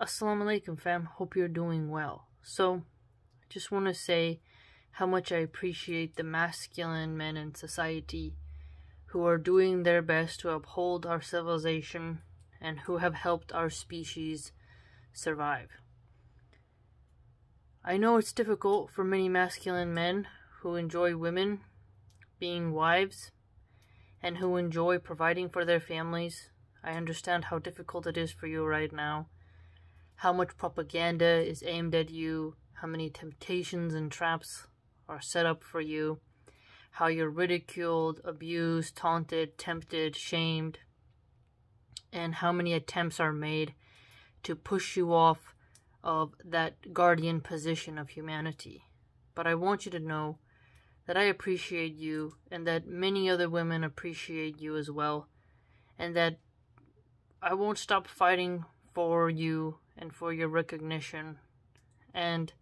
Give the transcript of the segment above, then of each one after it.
Assalamu alaikum fam, hope you're doing well. So, I just want to say how much I appreciate the masculine men in society who are doing their best to uphold our civilization and who have helped our species survive. I know it's difficult for many masculine men who enjoy women being wives and who enjoy providing for their families. I understand how difficult it is for you right now how much propaganda is aimed at you, how many temptations and traps are set up for you, how you're ridiculed, abused, taunted, tempted, shamed, and how many attempts are made to push you off of that guardian position of humanity. But I want you to know that I appreciate you and that many other women appreciate you as well, and that I won't stop fighting for you and for your recognition. And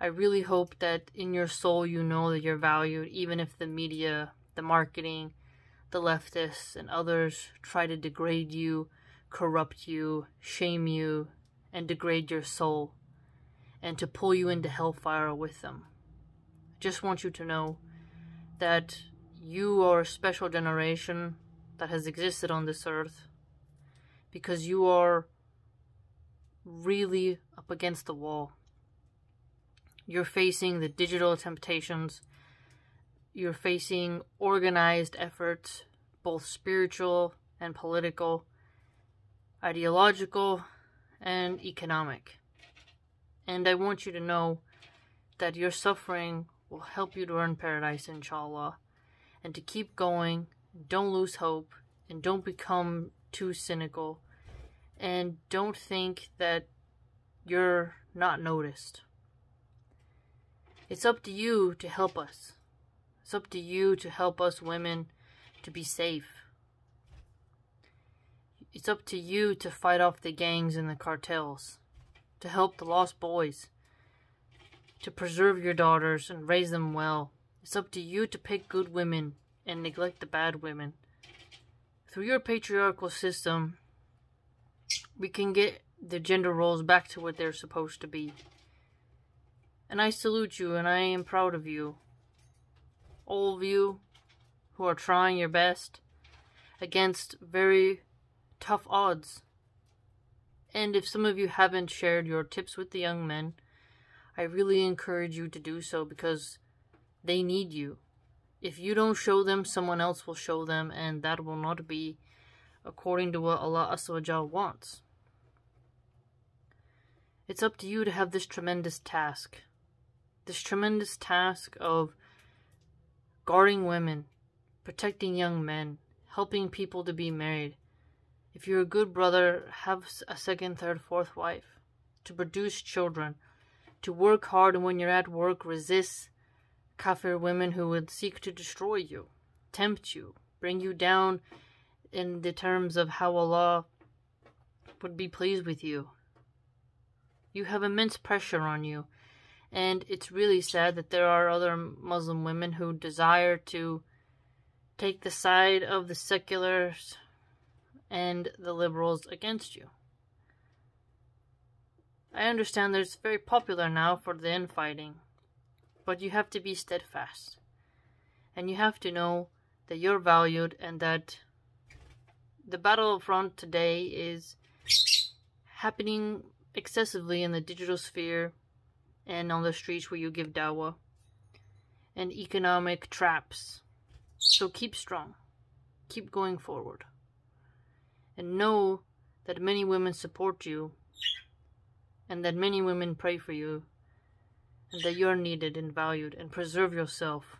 I really hope that in your soul you know that you're valued, even if the media, the marketing, the leftists, and others try to degrade you, corrupt you, shame you, and degrade your soul, and to pull you into hellfire with them. I just want you to know that you are a special generation that has existed on this earth because you are really up against the wall. You're facing the digital temptations. You're facing organized efforts, both spiritual and political, ideological and economic. And I want you to know that your suffering will help you to earn paradise, inshallah. And to keep going, don't lose hope, and don't become too cynical and don't think that you're not noticed. It's up to you to help us. It's up to you to help us women to be safe. It's up to you to fight off the gangs and the cartels, to help the lost boys, to preserve your daughters and raise them well. It's up to you to pick good women and neglect the bad women. Through your patriarchal system, we can get the gender roles back to what they're supposed to be. And I salute you and I am proud of you. All of you who are trying your best against very tough odds. And if some of you haven't shared your tips with the young men, I really encourage you to do so because they need you. If you don't show them, someone else will show them, and that will not be according to what Allah Azza wants. It's up to you to have this tremendous task. This tremendous task of guarding women, protecting young men, helping people to be married. If you're a good brother, have a second, third, fourth wife. To produce children. To work hard and when you're at work, resist kafir women who would seek to destroy you, tempt you, bring you down in the terms of how Allah would be pleased with you. You have immense pressure on you, and it's really sad that there are other Muslim women who desire to take the side of the seculars and the liberals against you. I understand that it's very popular now for the infighting, but you have to be steadfast. And you have to know that you're valued and that the battlefront today is happening excessively in the digital sphere and on the streets where you give dawah and economic traps. So keep strong. Keep going forward. And know that many women support you and that many women pray for you and that you're needed and valued and preserve yourself.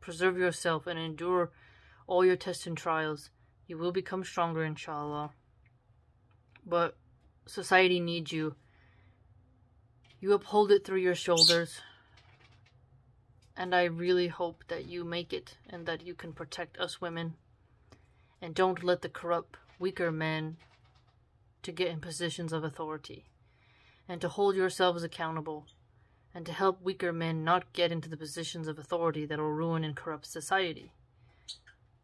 Preserve yourself and endure all your tests and trials you will become stronger, inshallah. But society needs you. You uphold it through your shoulders. And I really hope that you make it and that you can protect us women. And don't let the corrupt, weaker men to get in positions of authority. And to hold yourselves accountable. And to help weaker men not get into the positions of authority that will ruin and corrupt society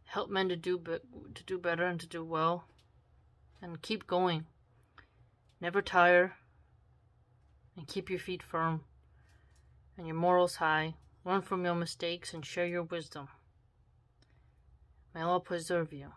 help men to do be- to do better and to do well and keep going Never tire, and keep your feet firm and your morals high. Learn from your mistakes and share your wisdom. May Allah preserve you.